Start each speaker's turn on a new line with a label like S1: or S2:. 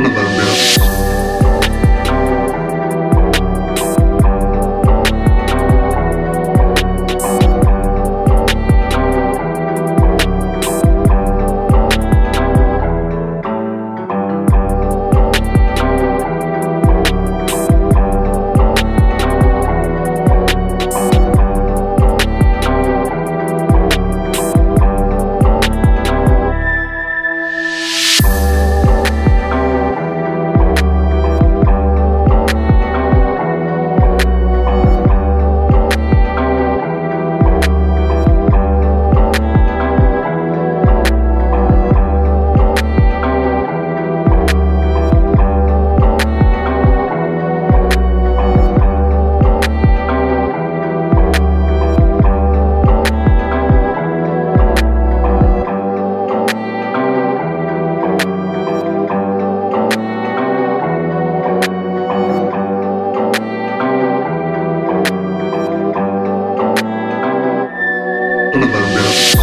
S1: Não, não, não. another bit.